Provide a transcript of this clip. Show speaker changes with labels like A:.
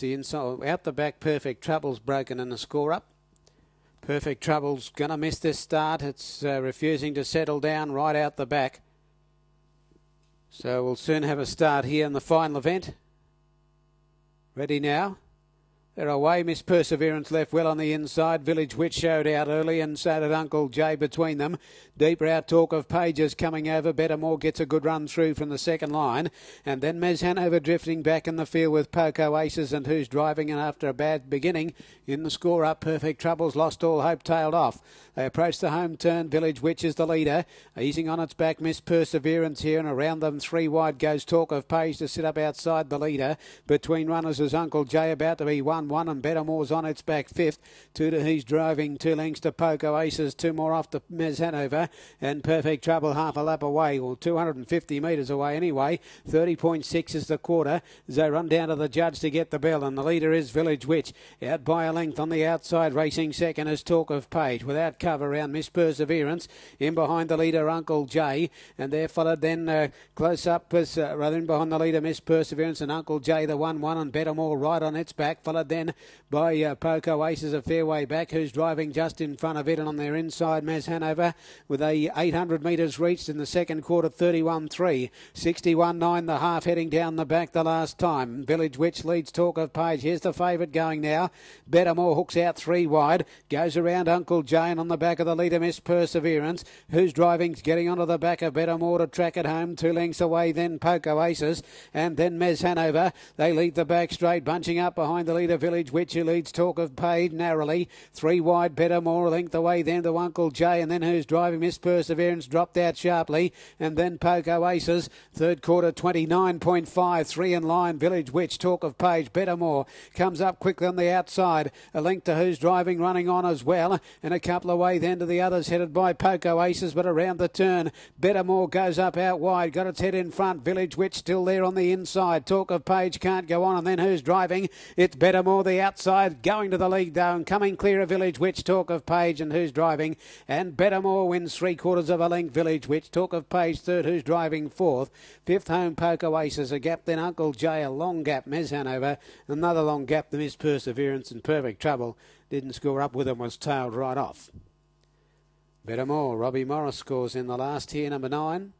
A: the inside, out the back, Perfect Trouble's broken in the score up. Perfect Trouble's going to miss this start. It's uh, refusing to settle down right out the back. So we'll soon have a start here in the final event. Ready now. They're away. Miss Perseverance left well on the inside. Village Witch showed out early, and so did Uncle Jay between them. Deeper out talk of Pages coming over. Bettermore gets a good run through from the second line. And then Mez Hanover drifting back in the field with Poco Aces and who's driving and after a bad beginning in the score up. Perfect Troubles lost all hope, tailed off. They approach the home turn. Village Witch is the leader. Easing on its back, Miss Perseverance here, and around them three wide goes Talk of Page to sit up outside the leader. Between runners is Uncle Jay about to be one one, and Bettermore's on its back fifth. Two he's driving, two lengths to Poco Aces, two more off to Mez Hanover, and Perfect Trouble half a lap away, or well, 250 metres away anyway. 30.6 is the quarter as they run down to the judge to get the bell, and the leader is Village Witch. Out by a length on the outside, racing second is Talk of Page without cover around Miss Perseverance. In behind the leader, Uncle Jay. And there followed then uh, close up, as, uh, rather in behind the leader, Miss Perseverance and Uncle Jay, the 1 1 and Bettermore right on its back. Followed then by uh, Poco Aces, a fair way back, who's driving just in front of it. And on their inside, Mez Hanover with a 800 metres reached in the second quarter, 31 3. 61 9 the half heading down the back the last time. Village Witch leads Talk of Page. Here's the favourite going now. Bettermore hooks out three wide, goes around Uncle Jay on the back of the leader, Miss Perseverance, who's driving, getting onto the back of Bettermore to track it home. Two lengths away, then Poco Aces, and then Mez Hanover. They lead the back straight, bunching up behind the leader, Village Witch, who leads Talk of Page narrowly. Three wide, Bettermore, a length away, then to Uncle Jay, and then who's driving, Miss Perseverance, dropped out sharply, and then Poco Aces. Third quarter, 29.5, three in line, Village Witch, Talk of Page, Bettermore comes up quickly on the outside. A length to who's driving, running on as well, and a couple away then to the others, headed by Poco Aces, but around the turn, Bettermore goes up out wide, got its head in front. Village Witch still there on the inside. Talk of Page can't go on, and then who's driving? It's Bettermore, the outside, going to the lead though, and coming clear of Village Witch. Talk of Page, and who's driving? And Bettermore wins three quarters of a length. Village Witch. Talk of Page third, who's driving fourth. Fifth home, Poco Aces, a gap. Then Uncle Jay, a long gap. Mez Hanover, another long gap. The Miss Perseverance and Perfect Trouble didn't score up with them, was tailed right off. Bettermore, Robbie Morris scores in the last here, number nine.